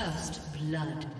First blood.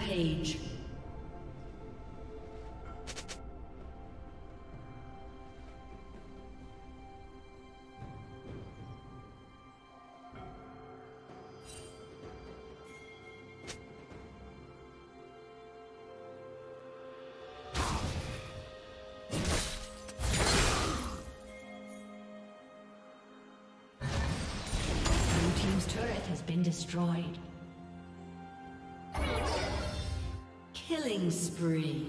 Rampage. Team's turret has been destroyed. Spree.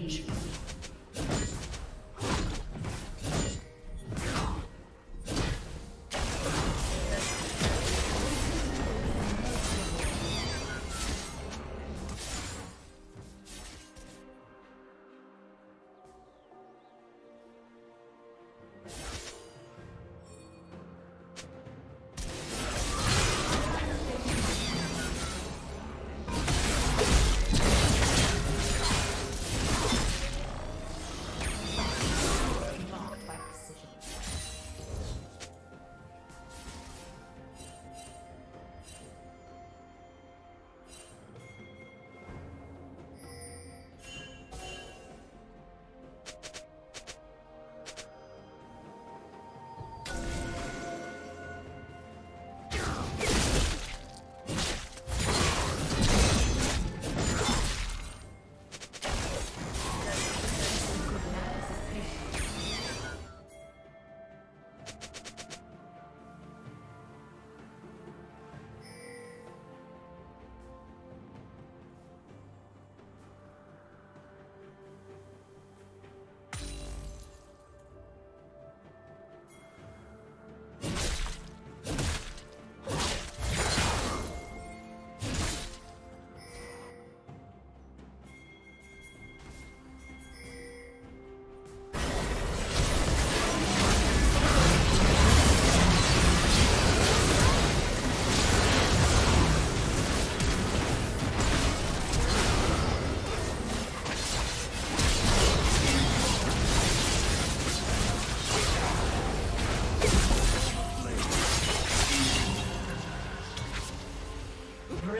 Rampage.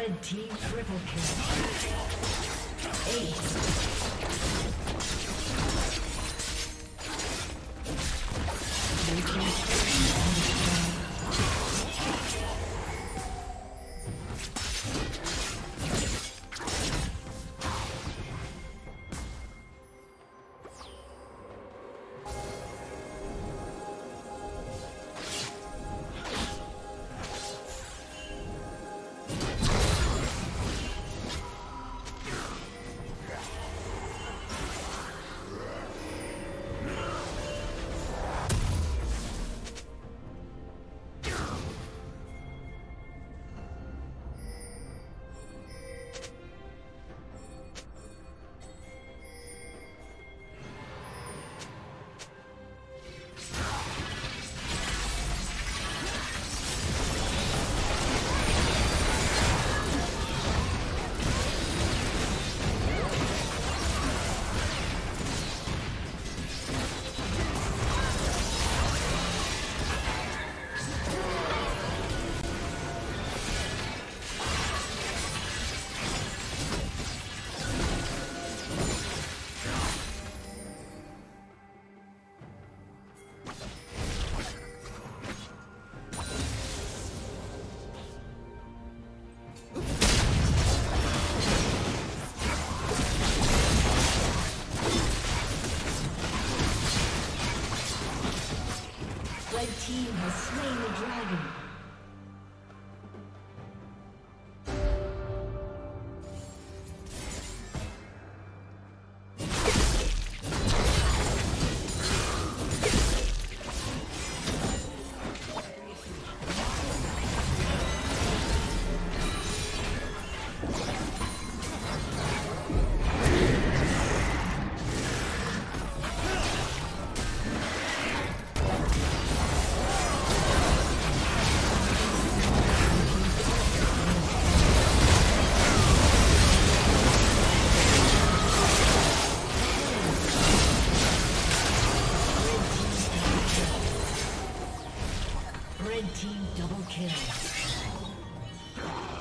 Red team triple kill. Ace. Blue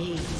team's